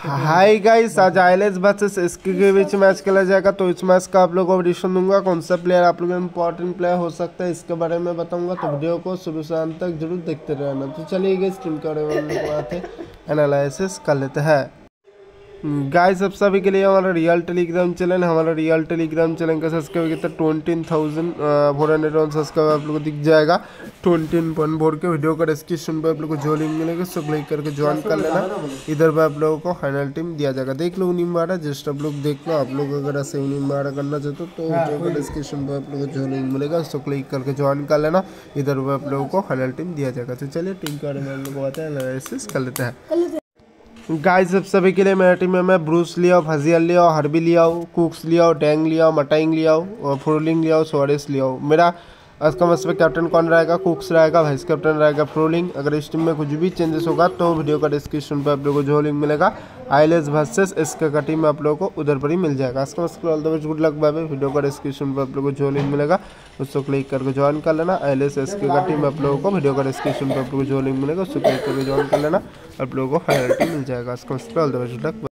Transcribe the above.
हाय guys आज आईलेस versus इसके के बीच मैच खेला जाएगा तो इस मैच का आप लोगों को ऑडिशन दूँगा। कौन सा प्लेयर आप लोगों में इंपॉर्टेंट प्लेयर हो सकता है, इसके बारे में बताऊँगा। तो वीडियो को सुबह शाम तक ज़रूर देखते रहना। तो चलिए गाइस टीम के बारे में एनालिसिस कर लेते हैं। गाइस सब सभी के लिए हमारा रियल टेलीग्राम चैनल हमारा रियल टेलीग्राम चैनल का सब्सक्राइब किया था twenty thousand four hundred one subscribe आप लोग को दिख जाएगा। ट्वेंटी पॉइंट फोर के वीडियो का डिस्क्रिप्शन पर आप लोग को जो लिंक मिलेगा सब क्लिक करके ज्वाइन कर लेना। इधर पर आप लोगों को फाइनल टीम दिया जाएगा। देख लो उन्हीं बारह जस्ट आप लोग देख लो। आप लोग अगर ऐसे उन्हीं बारह करना चाहते हो तो वीडियो का डिस्क्रिप्शन पर आप लोग को जो लिंक मिलेगा उसको क्लिक करके ज्वाइन कर लेना। इधर पर आप लोगों को फाइनल टीम दिया जाएगा। तो चलिए टीम के बारे में हम लोग बताते हैं। एनालिसिस कर लेते हैं। गाइस सब सभी के लिए मेरे टीम में मैं ब्रूस लिया फजियल लिया हरबी लिया कुक्स लिया टैंग लिया मटाइंग लिया और फ्रोलिंग लिया सोरेस लिया मेरा आज मैच में कैप्टन कौन रहेगा? कुक्स रहेगा वाइस कैप्टन रहेगा फ्रोलिंग अगर इस टीम में कुछ भी चेंजेस होगा तो वीडियो का डिस्क्रिप्शन पर आप लोगों को जो लिंक मिलेगा। आईलेस वर्सेस इसके का में आप लोगों को उधर पर ही मिल जाएगा। इसका match all the best good luck bye video का डिस्क्रिप्शन पर आप लोगों को जो लिंक मिलेगा, उसको क्लिक करके ज्वाइन कर लेना। आईलेस इसके कटिंग में आप लोगों को वीडियो का डिस्क्रिप्शन पर आप लोगों को जो लिंक मिलेगा, उसको क्लिक करके ज्वाइन कर लेना। आप लोगों को फाइनल मिल जाएगा। इसका match all the best good luck